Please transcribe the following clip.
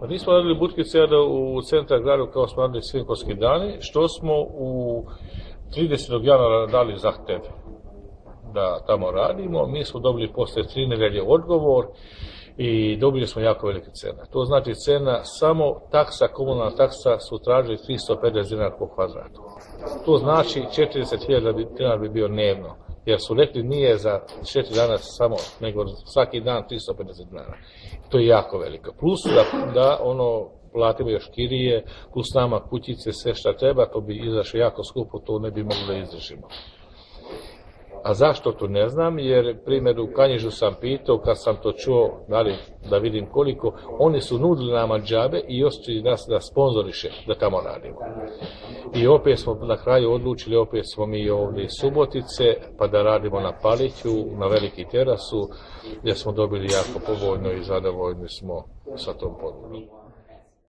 Pa nismo radili butkice u centar gradu kao smo radili svinkovski dani, što smo u 30. januara dali zahtev da tamo radimo. Mi smo dobili posle tri nedelje odgovor i dobili smo jako velike cene. To znači cena, samo taksa, komunalna taksa su tražili 350 dinara po kvadratu. To znači 40.000 dinara bi bio dnevno, jer su rekli nije za 4 dana samo, nego svaki dan 350 dinara. To je jako veliko. Plus da, da ono platimo još kirije, plus nama kućice, sve šta treba, to bi izašlo jako skupo, to ne bi mogli da. A zašto to ne znam, jer primjer u Kanjižu sam pitao, kad sam to čuo, da, li, da vidim koliko, oni su nudili nama džabe i ostali nas da sponzoriše, da tamo radimo. I opet smo na kraju odlučili, opet smo mi ovdje iz Subotice, pa da radimo na Paliću, na veliki terasu, gdje smo dobili jako povoljno i zadovoljni smo sa tom podlogom.